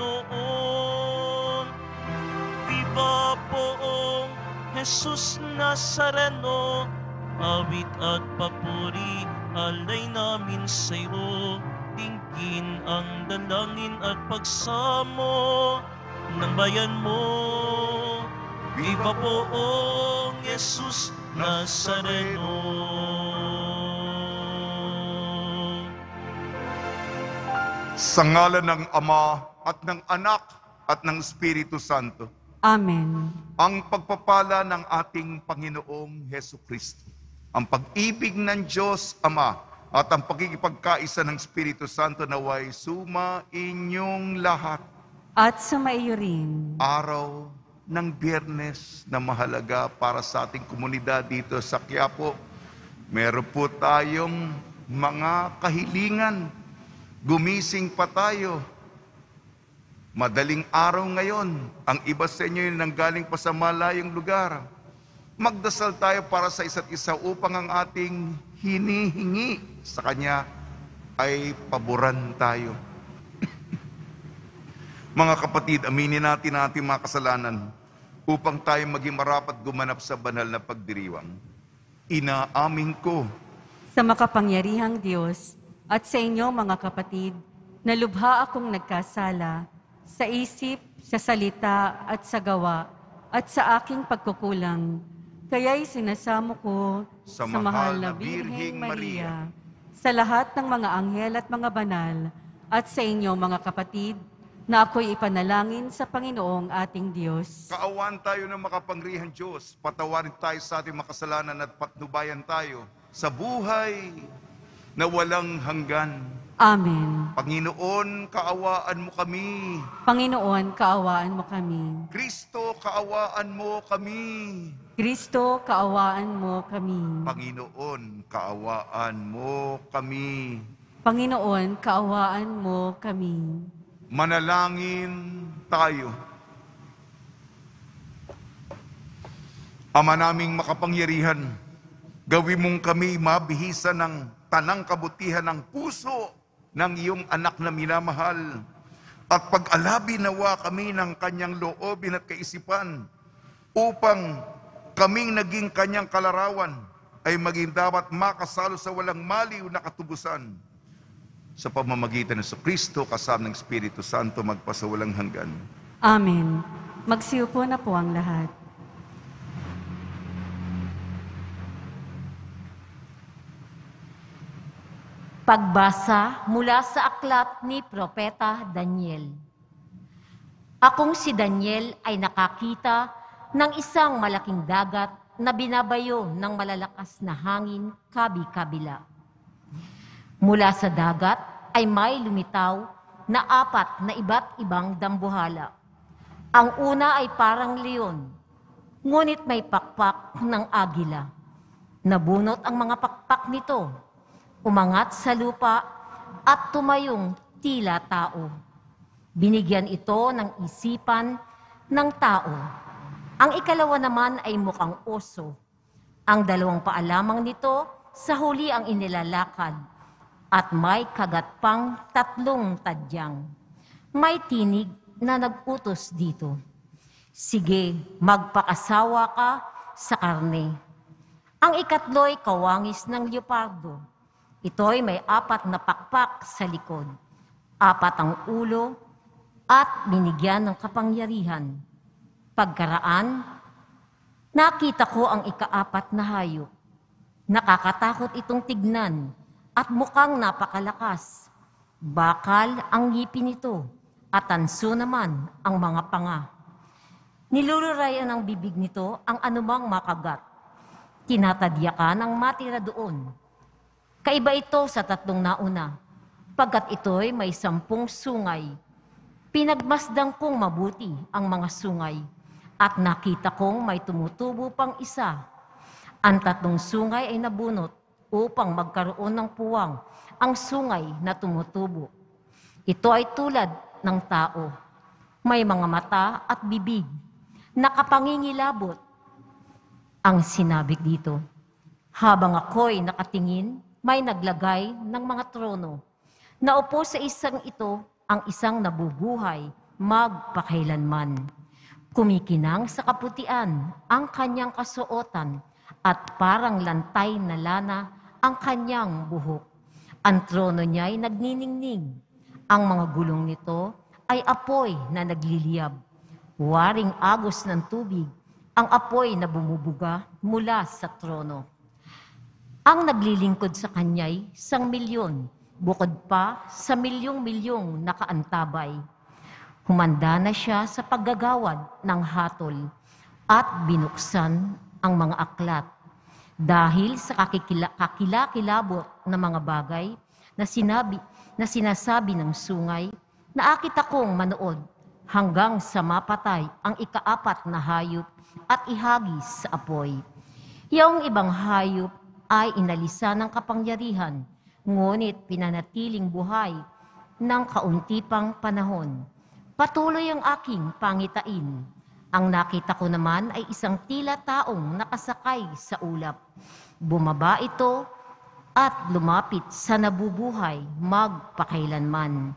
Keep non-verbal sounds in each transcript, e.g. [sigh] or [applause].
Panginoon. Viva poong Jesus Nazareno, awit at papuri, alay namin sa iyo. Tingin ang dalangin at pagsamo ng bayan mo. Viva poong Jesus Nazareno. Sa ngalan ng Ama at ng Anak at ng Espiritu Santo, Amen. ang pagpapala ng ating Panginoong Heso Kristo, ang pag-ibig ng Diyos Ama at ang pagkikipagkaisa ng Espiritu Santo naway suma inyong lahat At sumaiyo rin. araw ng biyernes na mahalaga para sa ating komunidad dito sa Quiapo. Meron po tayong mga kahilingan. Gumising pa tayo. Madaling araw ngayon. Ang iba sa inyo yung nanggaling pa sa malayong lugar. Magdasal tayo para sa isa't isa upang ang ating hinihingi sa Kanya ay paboran tayo. [coughs] Mga kapatid, aminin natin ang ating mga kasalanan upang tayo maging marapat gumanap sa banal na pagdiriwang. Inaamin ko Sa makapangyarihang Diyos at sa inyo mga kapatid, na lubha akong nagkasala sa isip, sa salita at sa gawa at sa aking pagkukulang. Kaya'y sinasamo ko Sa mahal na Birheng Maria, sa lahat ng mga anghel at mga banal, at sa inyo mga kapatid, na ako'y ipanalangin sa Panginoong ating Diyos. Kaawan tayo ng makapangyarihan Diyos. Patawarin tayo sa ating makasalanan at patnubayan tayo sa buhay na walang hanggan. Amen. Panginoon, kaawaan mo kami. Panginoon, kaawaan mo kami. Kristo, kaawaan mo kami. Kristo, kaawaan mo kami. Panginoon, kaawaan mo kami. Panginoon, kaawaan mo kami. Manalangin tayo. Ama naming makapangyarihan, gawin mong kami mabihisa ng tanang kabutihan ng puso ng iyong anak na minamahal. At pag-alabi nawa kami ng kanyang loobin at kaisipan upang kaming naging kanyang kalarawan ay maging dapat makasalo sa walang maliw na katubusan sa pamamagitan ng Kristo kasama ng Espiritu Santo magpasawalang hanggan. Amen. Magsiupo na po ang lahat. Pagbasa mula sa aklat ni Propeta Daniel. Akong si Daniel ay nakakita ng isang malaking dagat na binabayo ng malalakas na hangin kabi-kabila. Mula sa dagat ay may lumitaw na apat na iba't ibang dambuhala. Ang una ay parang leon, ngunit may pakpak ng agila. Nabunot ang mga pakpak nito umangat sa lupa at tumayong tila tao. Binigyan ito ng isipan ng tao. Ang ikalawa naman ay mukhang oso. Ang dalawang paa lamang nito sa huli ang inilalakad at may kagat pang tatlong tadyang. May tinig na nagputos dito. Sige, magpakasawa ka sa karne. Ang ikatlo'y kawangis ng leopardo. Ito'y may apat na pakpak sa likod, apat ang ulo, at binigyan ng kapangyarihan. Pagkaraan, nakita ko ang ikaapat na hayop. Nakakatakot itong tignan at mukhang napakalakas. Bakal ang ngipin nito at tanso naman ang mga panga. Nilulurayan ng bibig nito ang anumang makagat. Tinatadyakan ang matira doon Kaiba ito sa tatlong nauna, pagkat ito'y may sampung sungay. Pinagmasdang kong mabuti ang mga sungay, at nakita kong may tumutubo pang isa. Ang tatlong sungay ay nabunot upang magkaroon ng puwang ang sungay na tumutubo. Ito ay tulad ng tao. May mga mata at bibig, nakapangingilabot. Ang sinabi dito, habang ako'y nakatingin, may naglagay ng mga trono. Naupo sa isang ito ang isang nabubuhay magpakailanman. Kumikinang sa kaputian ang kanyang kasuotan at parang lantay na lana ang kanyang buhok. Ang trono niya ay nagniningning. Ang mga gulong nito ay apoy na nagliliyab. Waring agos ng tubig ang apoy na bumubuga mula sa trono. Ang naglilingkod sa kanya'y sang milyon, bukod pa sa milyong-milyong nakaantabay. Humanda na siya sa paggagawad ng hatol at binuksan ang mga aklat. Dahil sa kakikila- kakilakilabot na mga bagay na sinabi na sinasabi ng sungay, naakit akong manood hanggang sa mapatay ang ikaapat na hayop at ihagis sa apoy. Yung ibang hayop ay inalisa ng kapangyarihan, ngunit pinanatiling buhay ng kaunti pang panahon. Patuloy ang aking pangitain. Ang nakita ko naman ay isang tila taong nakasakay sa ulap. Bumaba ito at lumapit sa nabubuhay magpakailanman.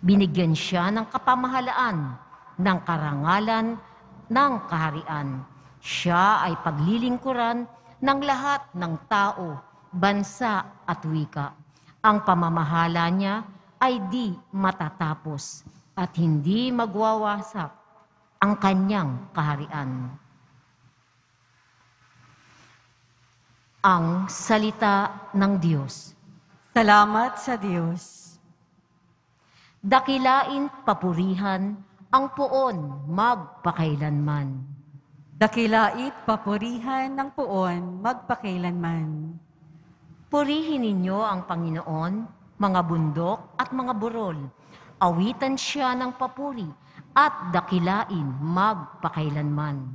Binigyan siya ng kapamahalaan, ng karangalan, ng kaharian. Siya ay paglilingkuran ng lahat ng tao, bansa at wika. Ang pamamahala niya ay di matatapos at hindi magwawasak ang kanyang kaharian. Ang salita ng Diyos. Salamat sa Diyos. Dakilain papurihan ang poon magpakailanman. Dakilait papurihan ng puon magpakailanman. Purihin ninyo ang Panginoon, mga bundok at mga burol. Awitan siya ng papuri at dakilain magpakailanman.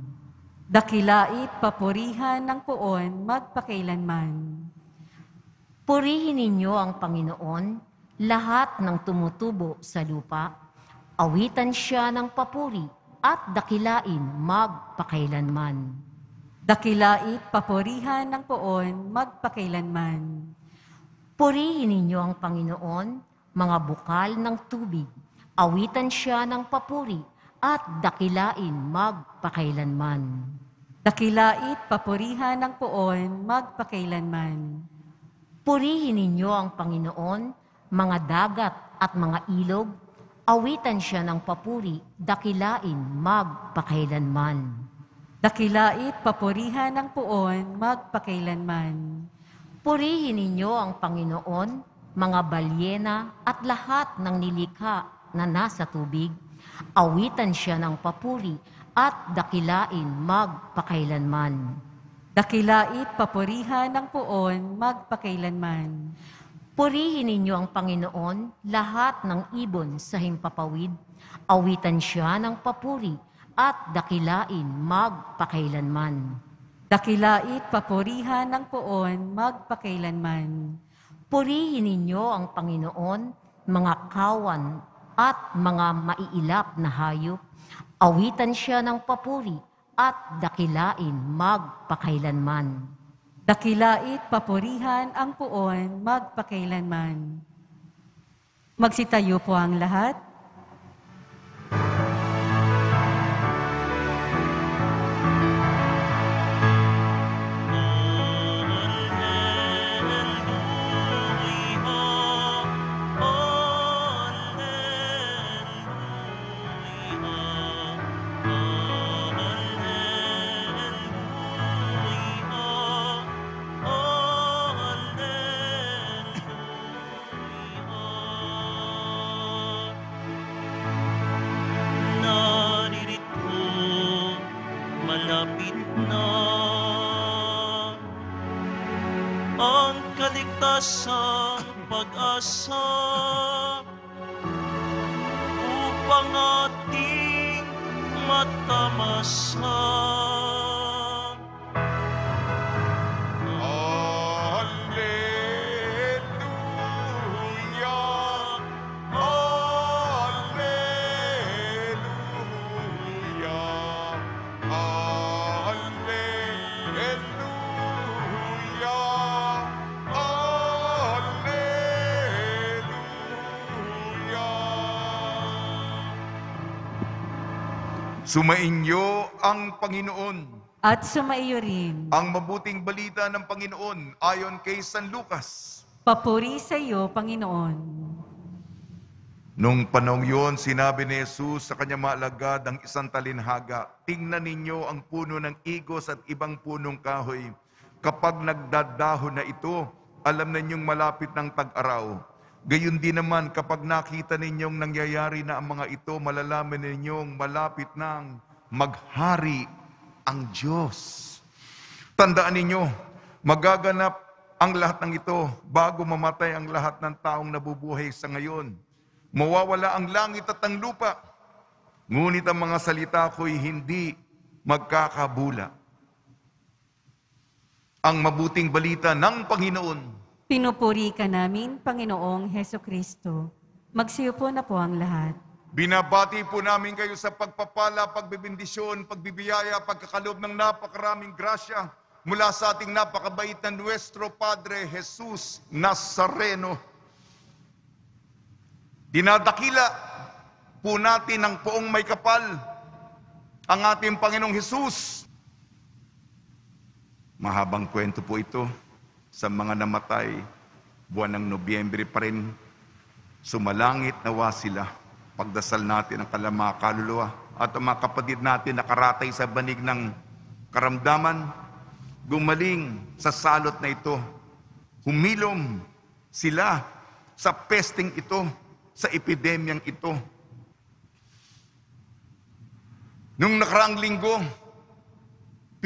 Dakilait papurihan ng puon magpakailanman. Purihin ninyo ang Panginoon, lahat ng tumutubo sa lupa. Awitan siya ng papuri at dakilain magpakailanman. Dakilait papurihan ng puon magpakailanman. Purihin ninyo ang Panginoon, mga bukal ng tubig. Awitan siya ng papuri at dakilain magpakailanman. Dakilait papurihan ng puon magpakailanman. Purihin ninyo ang Panginoon, mga dagat at mga ilog. Awitan siya ng papuri, dakilain magpakailanman. Dakilait papurihan ng puon magpakailanman. Purihin ninyo ang Panginoon, mga balyena at lahat ng nilikha na nasa tubig. Awitan siya ng papuri at dakilain magpakailanman. Dakilait papurihan ng puon magpakailanman. Purihin ninyo ang Panginoon, lahat ng ibon sa himpapawid. Awitan siya ng papuri at dakilain magpakailanman. Dakilait papurihan ng puon magpakailanman. Purihin ninyo ang Panginoon, mga kawan at mga maiilap na hayop. Awitan siya ng papuri at dakilain magpakailanman. Dakilait papurihan ang puon magpakailanman. Magsitayo po ang lahat. Sumainyo ang Panginoon. At sumaiyo rin. Ang mabuting balita ng Panginoon ayon kay San Lucas. Papuri sa iyo, Panginoon. Nung panahon yun, sinabi ni Jesus sa kanyang maalagad ang isang talinhaga, Tingnan ninyo ang puno ng igos at ibang punong kahoy. Kapag nagdadahon na ito, alam ninyong malapit ng tag-araw. Gayon din naman kapag nakita ninyong nangyayari na ang mga ito, malalaman ninyong malapit nang maghari ang Diyos. Tandaan ninyo, magaganap ang lahat ng ito bago mamatay ang lahat ng taong nabubuhay sa ngayon. Mawawala ang langit at ang lupa. Ngunit ang mga salita ko'y hindi magkakabula. Ang mabuting balita ng Panginoon. Pinupuri ka namin, Panginoong Heso Kristo. Magsiyo po na po ang lahat. Binabati po namin kayo sa pagpapala, pagbibindisyon, pagbibiyaya, pagkakalob ng napakaraming grasya mula sa ating napakabait na Nuestro Padre Jesus Nazareno. Dinadakila po natin ang poong may kapal, ang ating Panginoong Jesus. Mahabang kwento po ito sa mga namatay. Buwan ng Nobyembre pa rin, sumalangit nawa sila. Pagdasal natin ang kanilang mga kaluluwa at ang mga kapatid natin nakaratay sa banig ng karamdaman, gumaling sa salot na ito. Humilom sila sa pesting ito, sa epidemyang ito. Nung nakaraang linggo,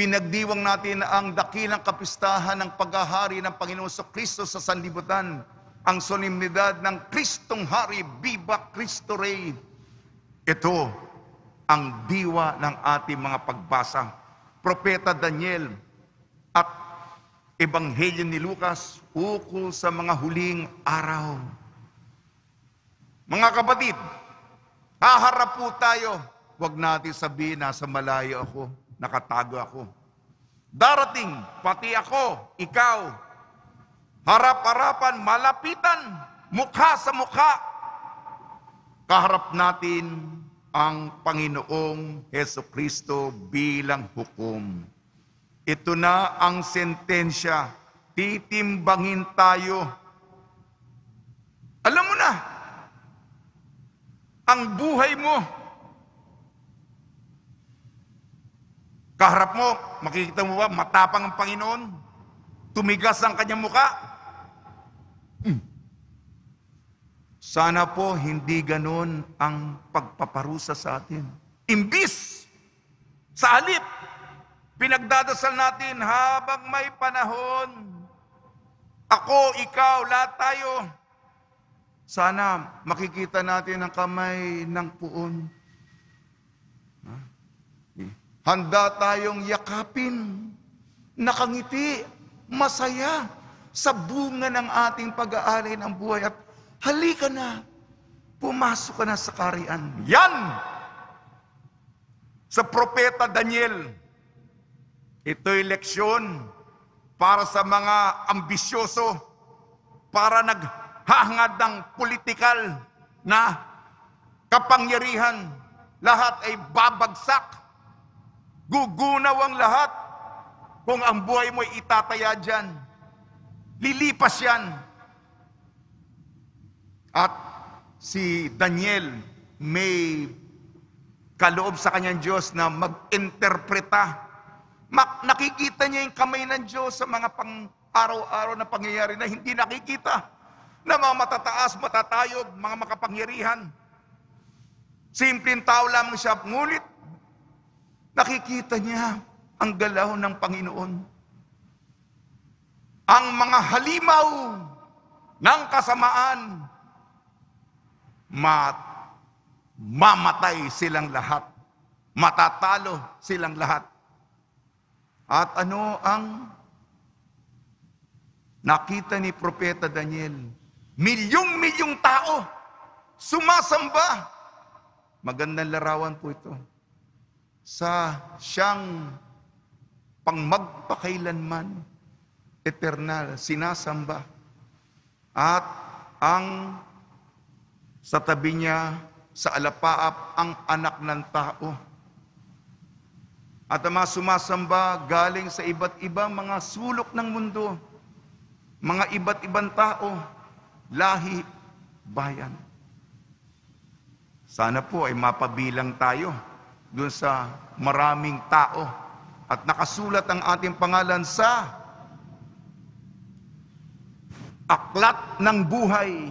pinagdiwang natin ang dakilang kapistahan ng paghahari ng Panginoon sa Kristo sa sanlibutan, ang solemnidad ng Kristong Hari, Viva Cristo Rey. Ito ang diwa ng ating mga pagbasa. Propeta Daniel at Ebanghelyo ni Lucas ukol sa mga huling araw. Mga kapatid, haharap po tayo. Huwag natin sabihin, nasa malayo ako, nakatago ako. Darating, pati ako, ikaw, harap-harapan, malapitan, mukha sa mukha. Kaharap natin ang Panginoong Heso Kristo bilang hukom. Ito na ang sentensya. Titimbangin tayo. Alam mo na, ang buhay mo, kaharap mo, makikita mo ba, matapang ang Panginoon, tumigas ang kanyang muka. Hmm. Sana po hindi ganon ang pagpaparusa sa atin. Imbis, sa halip, pinagdadasal natin habang may panahon, ako, ikaw, lahat tayo, sana makikita natin ang kamay ng puon. Ha? Handa tayong yakapin, nakangiti, masaya sa bunga ng ating pag-aalay ng buhay at halika na, pumasok ka na sa karian. Yan! Sa propeta Daniel, ito'y leksyon para sa mga ambisyoso, para naghahangad ng politikal na kapangyarihan. Lahat ay babagsak. Gugunaw ang lahat kung ang buhay mo ay itataya dyan. Lilipas yan. At si Daniel may kaloob sa kanyang Diyos na mag-interpreta nakikita niya yung kamay ng Diyos sa mga pang araw-araw na pangyayari na hindi nakikita. Na mga matataas, matatayog, mga makapangyarihan. Simpleng tao lamang siya, ngulit nakikita niya ang galaw ng Panginoon. Ang mga halimaw ng kasamaan, mat mamatay silang lahat. Matatalo silang lahat. At ano ang nakita ni Propeta Daniel? Milyong-milyong tao sumasamba. Magandang larawan po ito. Sa siyang pangmagpakailanman, eternal, sinasamba. At ang sa tabi niya, sa alapaap, ang anak ng tao At ang mga sumasamba galing sa iba't ibang mga sulok ng mundo, mga iba't ibang tao, lahi, bayan. Sana po ay mapabilang tayo doon sa maraming tao at nakasulat ang ating pangalan sa aklat ng buhay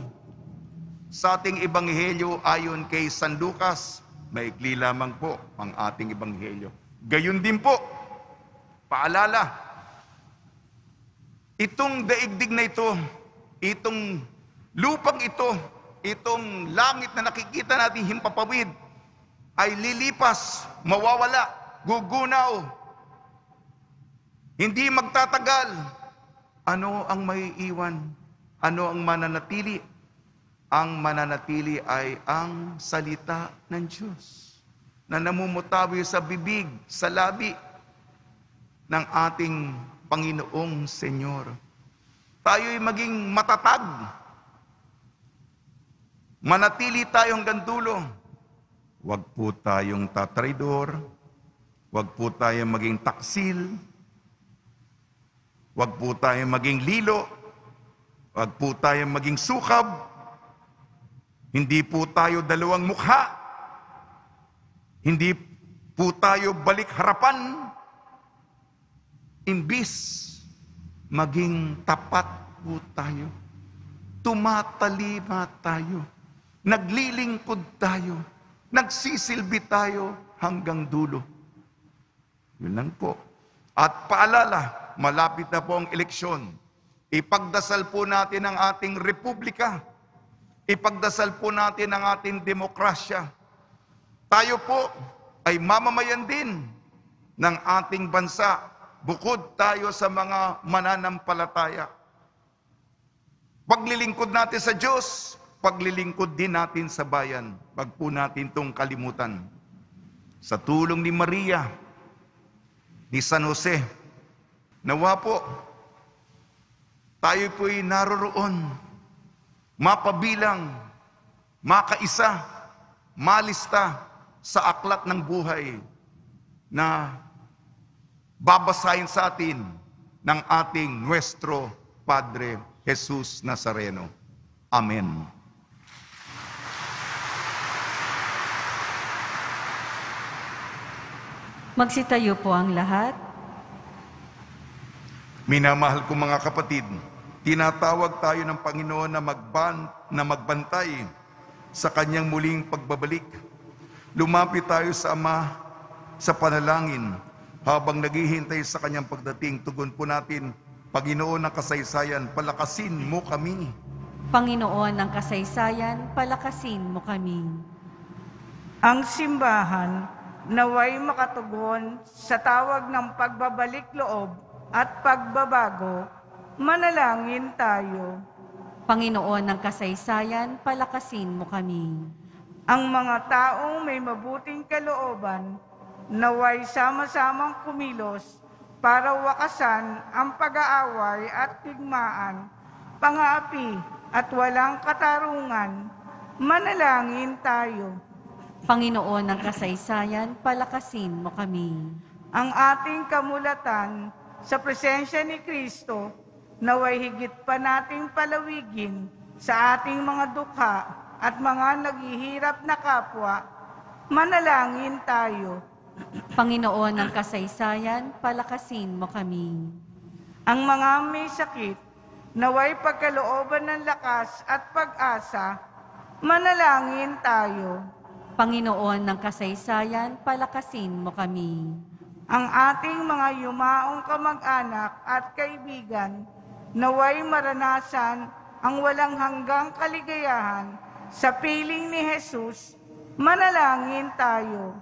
sa ating ebanghelyo ayon kay San Lucas. Maikli lamang po ang ating ebanghelyo. Gayun din po, paalala, itong daigdig na ito, itong lupang ito, itong langit na nakikita natin himpapawid, ay lilipas, mawawala, gugunaw, hindi magtatagal. Ano ang may iwan? Ano ang mananatili? Ang mananatili ay ang salita ng Diyos na namumutawi sa bibig, sa labi ng ating Panginoong Senyor. Tayo'y maging matatag. Manatili tayo hanggang dulo. Huwag po tayong tatraidor. Huwag po tayong maging taksil. Huwag po tayong maging lilo. Huwag po tayong maging sukab. Hindi po tayo dalawang mukha. Hindi po tayo balik harapan. Imbis maging tapat po tayo. Tumatalima tayo. Naglilingkod tayo. Nagsisilbi tayo hanggang dulo. Yun lang po. At paalala, malapit na po ang eleksyon. Ipagdasal po natin ang ating republika. Ipagdasal po natin ang ating demokrasya. Tayo po ay mamamayan din ng ating bansa bukod tayo sa mga mananampalataya. Paglilingkod natin sa Diyos, paglilingkod din natin sa bayan. Pag po natin itong kalimutan. Sa tulong ni Maria, ni San Jose, nawa po, tayo po'y naroroon, mapabilang, makaisa, malista sa aklat ng buhay na babasahin sa atin ng ating Nuestro Padre Jesus Nazareno. Amen. Magsitayo po ang lahat. Minamahal ko mga kapatid, tinatawag tayo ng Panginoon na, magban, na magbantay sa kanyang muling pagbabalik. Lumapit tayo sa Ama sa panalangin habang naghihintay sa kanyang pagdating. Tugon po natin, Panginoon ng kasaysayan, palakasin mo kami. Panginoon ng kasaysayan, palakasin mo kami. Ang simbahan naway makatugon sa tawag ng pagbabalik loob at pagbabago, manalangin tayo. Panginoon ng kasaysayan, palakasin mo kami. Ang mga taong may mabuting kalooban, naway sama-samang kumilos para wakasan ang pag-aaway at tigmaan, pangaapi at walang katarungan, manalangin tayo. Panginoon ng kasaysayan, palakasin mo kami. ang ating kamulatan sa presensya ni Kristo naway higit pa nating palawigin sa ating mga dukha at mga naghihirap na kapwa, manalangin tayo. Panginoon ng kasaysayan, palakasin mo kami. Ang mga may sakit, naway pagkalooban ng lakas at pag-asa, manalangin tayo. Panginoon ng kasaysayan, palakasin mo kami. ang ating mga yumaong kamag-anak at kaibigan naway maranasan ang walang hanggang kaligayahan sa piling ni Jesus, manalangin tayo.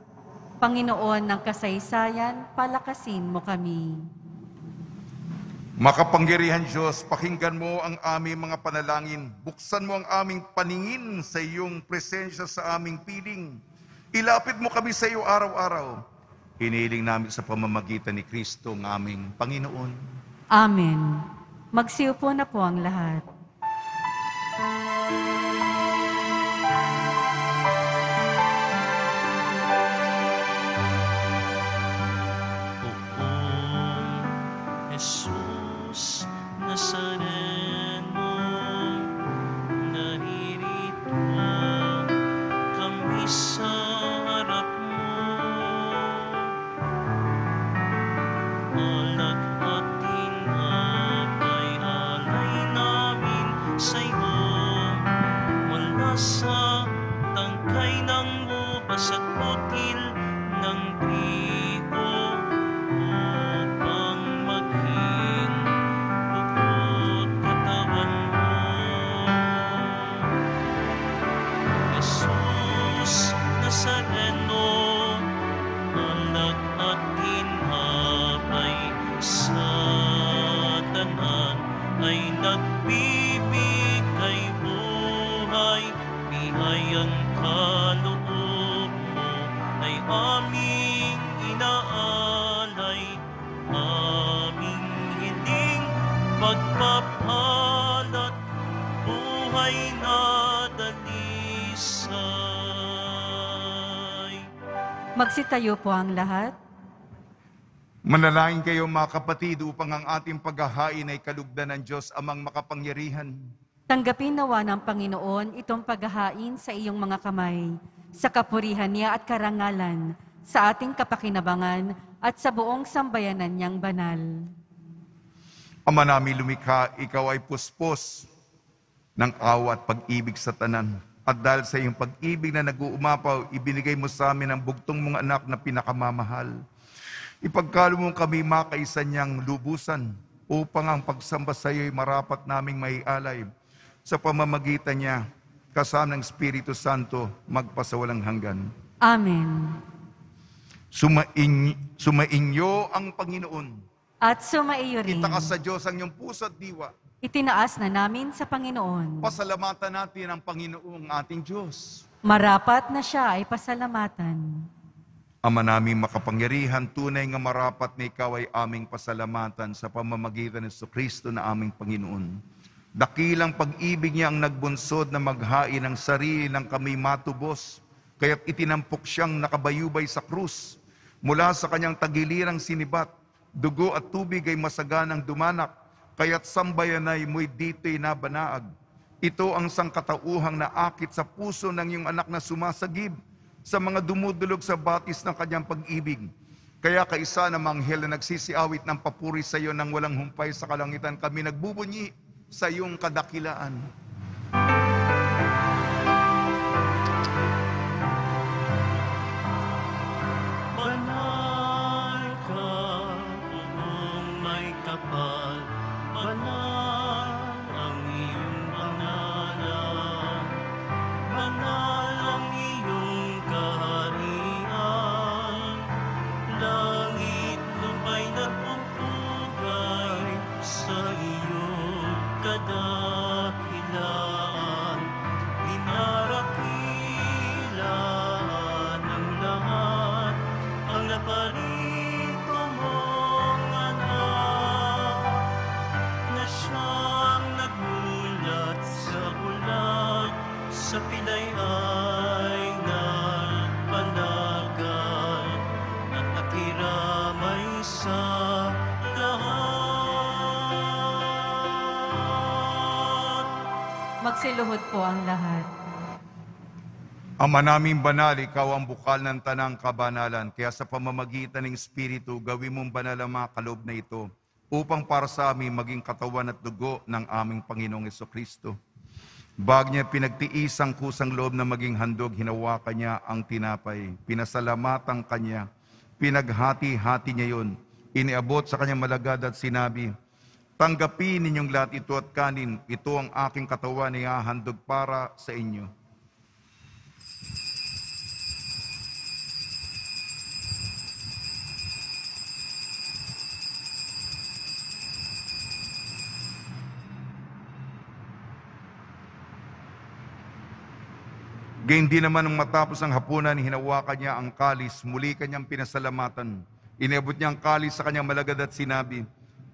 Panginoon ng kasaysayan, palakasin mo kami. Makapangyarihan Diyos, pakinggan mo ang aming mga panalangin. Buksan mo ang aming paningin sa iyong presensya sa aming piling. Ilapit mo kami sa iyo araw-araw. Hiniling namin sa pamamagitan ni Kristo ng aming Panginoon. Amen. Magsiupo na po ang lahat. Magsitayo po ang lahat. Manalangin kayo mga kapatid upang ang ating paghahain ay kalugdan ng Diyos amang makapangyarihan. Tanggapin nawa ng Panginoon itong paghahain sa iyong mga kamay, sa kapurihan niya at karangalan, sa ating kapakinabangan at sa buong sambayanan niyang banal. Ama namin lumikha, ikaw ay puspos ng awa at pag-ibig sa tanan. At dahil sa iyong pag-ibig na nag-uumapaw, ibinigay mo sa amin ang bugtong mong anak na pinakamamahal. Ipagkalo mo kami makaisa niyang lubusan upang ang pagsamba sa iyo ay marapat naming maialay sa pamamagitan niya kasama ng Espiritu Santo magpasawalang hanggan. Amen. Sumain, sumainyo ang Panginoon. At sumaiyo rin, Itakas sa Diyos ang iyong puso at diwa. Itinaas na namin sa Panginoon. Pasalamatan natin ang Panginoong ating Diyos. Marapat na siya ay pasalamatan. Ama namin makapangyarihan, tunay nga marapat na ikaw ay aming pasalamatan sa pamamagitan ng Kristo na aming Panginoon. Dakilang pag-ibig niya ang nagbunsod na maghain ng sarili ng kami matubos, kaya't itinampok siyang nakabayubay sa krus. Mula sa kanyang tagilirang sinibat, dugo at tubig ay masaganang dumanak, kaya't sambayanay mo'y dito'y nabanaag. Ito ang sangkatauhang naakit sa puso ng iyong anak na sumasagib sa mga dumudulog sa batis ng kanyang pag-ibig. Kaya kaisa ng manghel na nagsisiawit ng papuri sa iyo nang walang humpay sa kalangitan, kami nagbubunyi sa iyong kadakilaan. Magsiluhod po ang lahat. Ama naming banal, ikaw ang bukal ng tanang kabanalan. Kaya sa pamamagitan ng Espiritu, gawin mong banal ang mga kaloob na ito upang para sa amin maging katawan at dugo ng aming Panginoong Yeso Kristo. Bag niya pinagtiis ang kusang loob na maging handog, hinawakan niya ang tinapay. Pinasalamatan kanya. Pinaghati-hati niya yon. Iniabot sa kanyang malagad at sinabi, Tanggapin ninyong lahat ito at kanin. Ito ang aking katawan na ihahandog para sa inyo. Gayun din naman nung matapos ang hapunan, hinawakan niya ang kalis, muli kanyang pinasalamatan. Inabot niya ang kalis sa kanyang malagad at sinabi,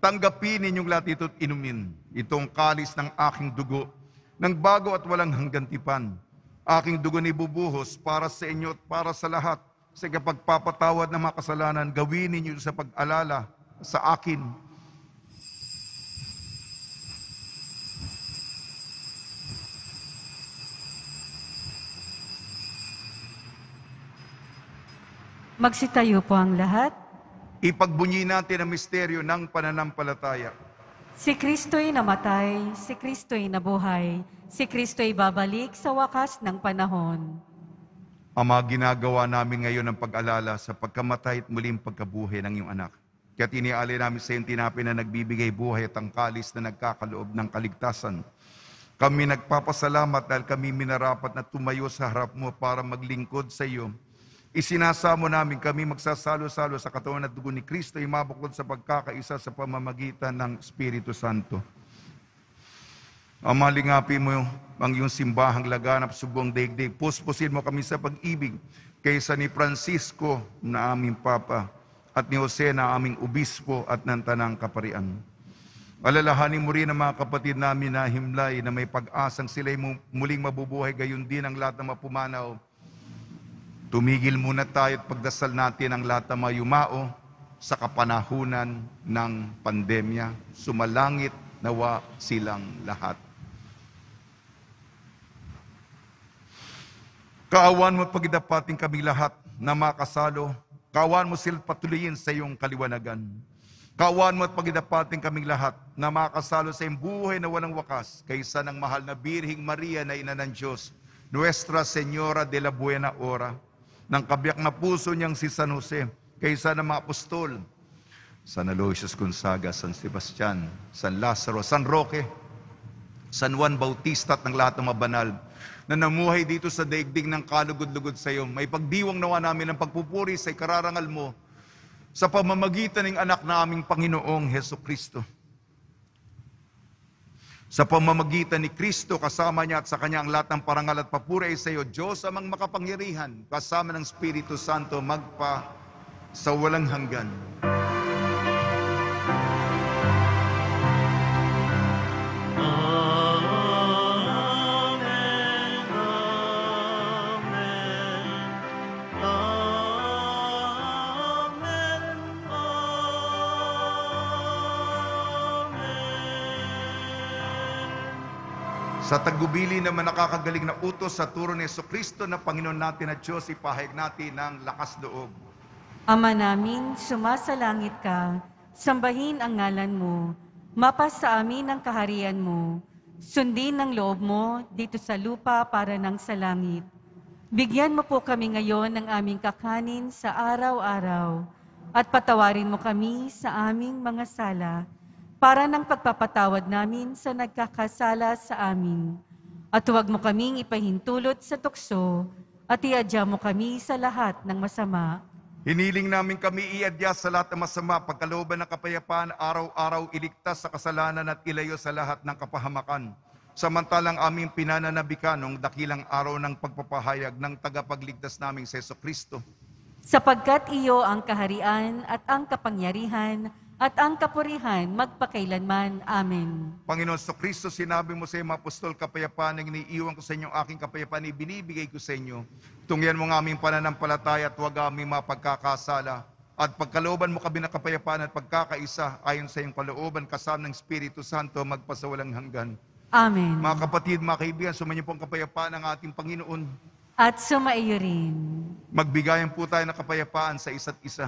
Tanggapin ninyong lahat ito at inumin. Itong kalis ng aking dugo, ng bago at walang hanggantipan. Aking dugo ni bubuhos para sa inyo at para sa lahat. Sa kapagpapatawad ng mga kasalanan, gawin ninyo sa pag-alala sa akin. Magsitayo po ang lahat. Ipagbunyi natin ang misteryo ng pananampalataya. Si Kristo'y namatay, si Kristo'y nabuhay, si Kristo'y babalik sa wakas ng panahon. Ama, ginagawa namin ngayon ang pag-alala sa pagkamatay at muling pagkabuhay ng iyong anak. Kaya tinialay namin sa iyong tinapin na nagbibigay buhay at ang kalis na nagkakaloob ng kaligtasan. Kami nagpapasalamat dahil kami minarapat na tumayo sa harap mo para maglingkod sa iyo. Isinasamo namin kami magsasalo-salo sa katawan at dugo ni Kristo, imabuklod sa pagkakaisa sa pamamagitan ng Espiritu Santo. Ama, lingapin mo ang iyong simbahang laganap sa buong daigdig. Puspusin mo kami sa pag-ibig kaysa ni Francisco na aming Papa at ni Jose na aming Obispo at ng Tanang Kaparian. Alalahanin mo rin ang mga kapatid namin na himlay na may pag-asang sila'y mu- muling mabubuhay gayon din ang lahat ng mapumanaw. Tumigil muna tayo at pagdasal natin ang lahat mga yumao sa kapanahunan ng pandemya. Sumalangit nawa silang lahat. Kaawan mo pagidapating kami lahat na makasalo. Kaawan mo sila patuloyin sa iyong kaliwanagan. Kaawan mo at pagidapating kaming lahat na makasalo sa iyong buhay na walang wakas kaysa ng mahal na Birhing Maria na ina ng Diyos, Nuestra Señora de la Buena Hora, ng kabiyak na puso niyang si San Jose, kaysa ng mga apostol, San Aloysius Gonzaga, San Sebastian, San Lazaro, San Roque, San Juan Bautista at ng lahat ng mga banal na namuhay dito sa daigdig ng kalugod-lugod sa iyo. May pagdiwang nawa namin ng pagpupuri sa ikararangal mo sa pamamagitan ng anak na aming Panginoong Heso Kristo. Sa pamamagitan ni Kristo, kasama niya at sa kanya ang lahat ng parangal at papuri ay sa iyo, Diyos amang makapangyarihan, kasama ng Espiritu Santo, magpa sa walang hanggan. Sa tagubili naman nakakagaling na utos sa turo ni Kristo na Panginoon natin at Diyos, ipahayag natin ng lakas loob. Ama namin, sumasalangit ka, sambahin ang ngalan mo, mapas sa amin ang kaharian mo, sundin ang loob mo dito sa lupa para ng sa langit. Bigyan mo po kami ngayon ng aming kakanin sa araw-araw at patawarin mo kami sa aming mga sala para ng pagpapatawad namin sa nagkakasala sa amin. At huwag mo kaming ipahintulot sa tukso at iadya mo kami sa lahat ng masama. Hiniling namin kami iadya sa lahat ng masama, pagkalooban ng kapayapaan, araw-araw iligtas sa kasalanan at ilayo sa lahat ng kapahamakan. Samantalang aming pinananabikan ng dakilang araw ng pagpapahayag ng tagapagligtas naming sa Yeso Kristo. Sapagkat iyo ang kaharian at ang kapangyarihan at ang kapurihan magpakailanman. Amen. Panginoon sa Kristo, sinabi mo sa iyo, mga apostol, kapayapaan ang iniiwan ko sa inyo, aking kapayapaan ibinibigay ko sa inyo. Tungyan mo ng aming pananampalataya at huwag aming mapagkakasala. At pagkalooban mo kami ng kapayapaan at pagkakaisa ayon sa iyong kalooban kasama ng Espiritu Santo magpasawalang hanggan. Amen. Mga kapatid, mga kaibigan, sumanyo po ang kapayapaan ng ating Panginoon. At sumaiyo rin. Magbigayan po tayo ng kapayapaan sa isa't isa.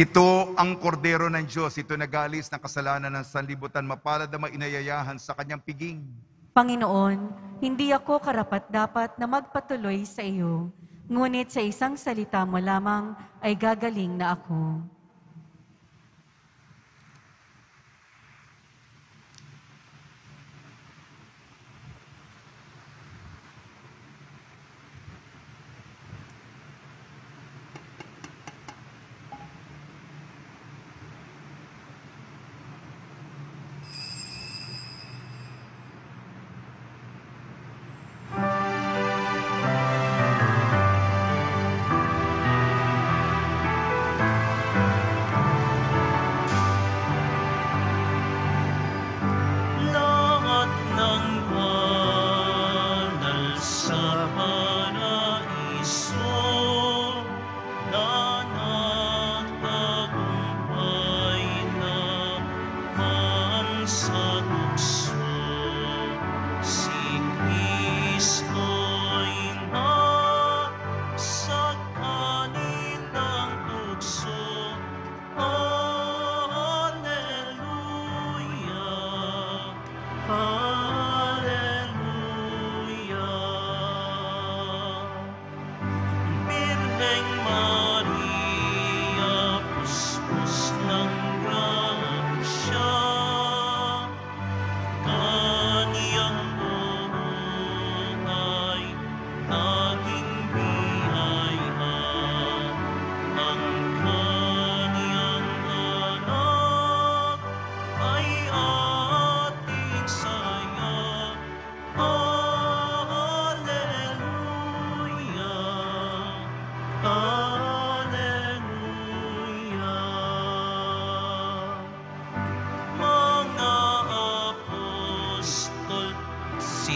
Ito ang kordero ng Diyos. Ito nagalis ng kasalanan ng sanlibutan. Mapalad na inayayahan sa kanyang piging. Panginoon, hindi ako karapat-dapat na magpatuloy sa iyo, ngunit sa isang salita mo lamang ay gagaling na ako.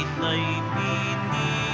sina'y pinili.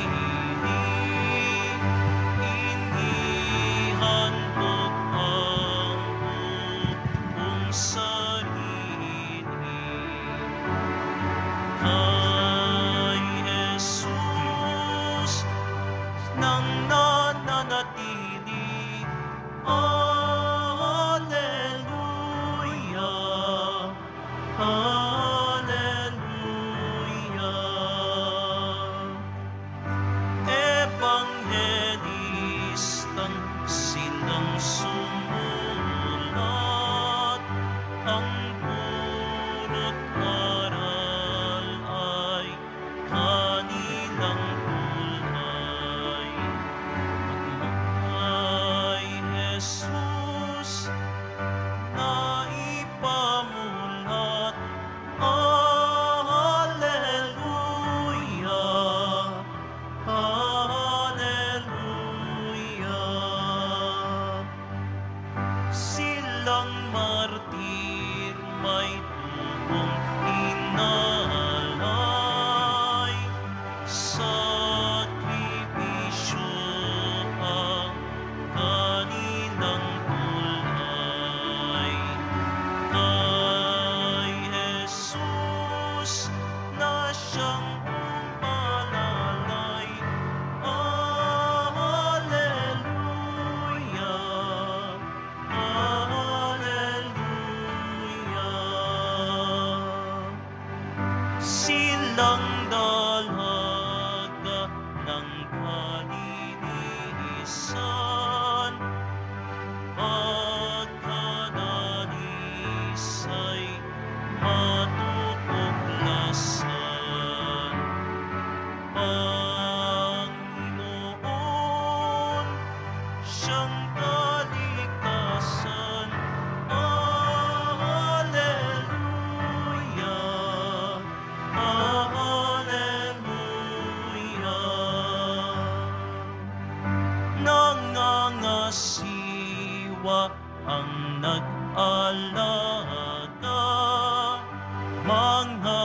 Mga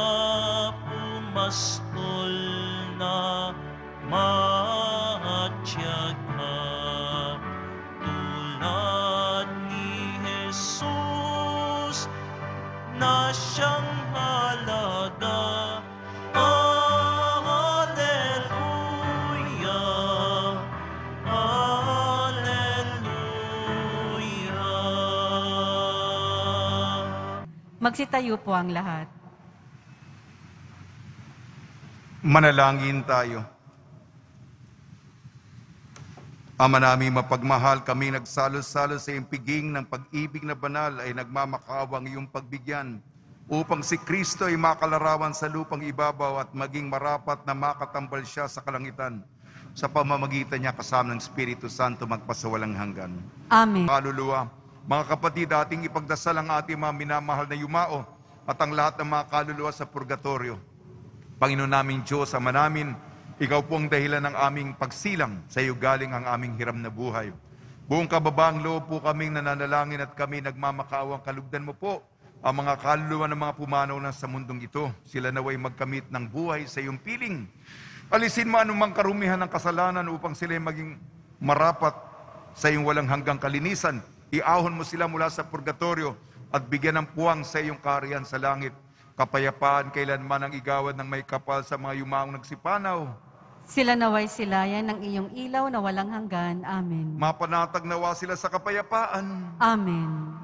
pumastol Magsitayo po ang lahat. Manalangin tayo. Ama namin mapagmahal, kami nagsalo-salo sa iyong piging ng pag-ibig na banal ay nagmamakawang iyong pagbigyan upang si Kristo ay makalarawan sa lupang ibabaw at maging marapat na makatambal siya sa kalangitan sa pamamagitan niya kasama ng Espiritu Santo magpasawalang hanggan. Amen. Kaluluwa, mga kapatid, ating ipagdasal ang ating mga minamahal na yumao at ang lahat ng mga kaluluwa sa purgatorio. Panginoon naming Diyos, Ama namin, Ikaw po ang dahilan ng aming pagsilang. Sa iyo galing ang aming hiram na buhay. Buong kababaang loob po kaming nananalangin at kami nagmamakawang kalugdan mo po ang mga kaluluwa ng mga pumanaw na sa mundong ito. Sila naway magkamit ng buhay sa iyong piling. Alisin mo anumang karumihan ng kasalanan upang sila maging marapat sa iyong walang hanggang kalinisan. Iahon mo sila mula sa purgatorio at bigyan ng puwang sa iyong kaharian sa langit. Kapayapaan kailanman ang igawad ng may kapal sa mga yumaong nagsipanaw. Sila naway silayan ng iyong ilaw na walang hanggan. Amen. Mapanatag nawa sila sa kapayapaan. Amen.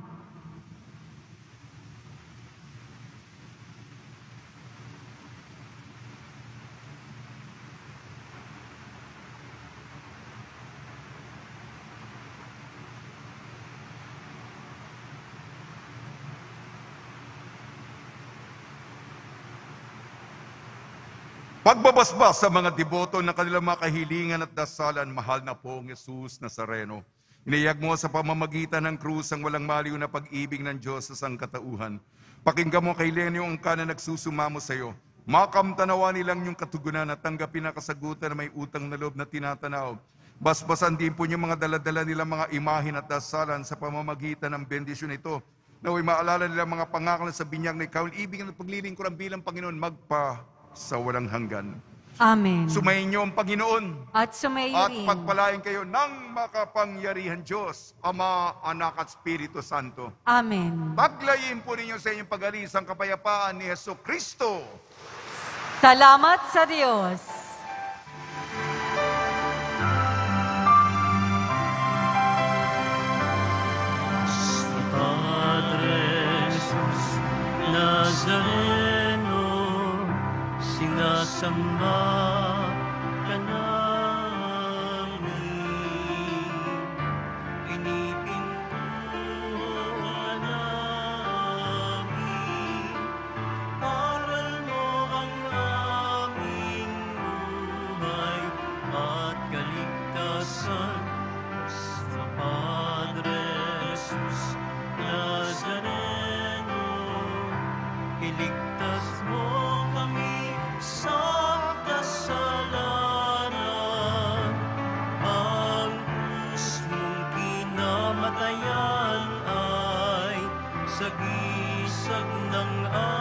Pagbabasbas sa mga deboto ng kanilang mga kahilingan at dasalan, mahal na pong Jesus Nazareno. Iniyag mo sa pamamagitan ng krus ang walang maliw na pag-ibig ng Diyos sa sangkatauhan. Pakinggan mo kay Lenyo ang ka na nagsusumamo sa iyo. Makamtanawa nilang yung katugunan at tanggapin na kasagutan na may utang na loob na tinatanaw. Basbasan din po yung mga daladala nilang mga imahin at dasalan sa pamamagitan ng bendisyon ito. Naway maalala nila mga pangakal sa binyag na ikaw, ibig at paglilingkuran bilang Panginoon magpa sa walang hanggan. Amen. Sumayin niyo ang Panginoon At sumayo at pagpalain kayo ng makapangyarihan Diyos, Ama, Anak at Espiritu Santo. Amen. Paglayin po ninyo sa inyong pag-alis ang kapayapaan ni Yeso Kristo. Salamat sa Diyos. Sinasamba ka sagisag ng aming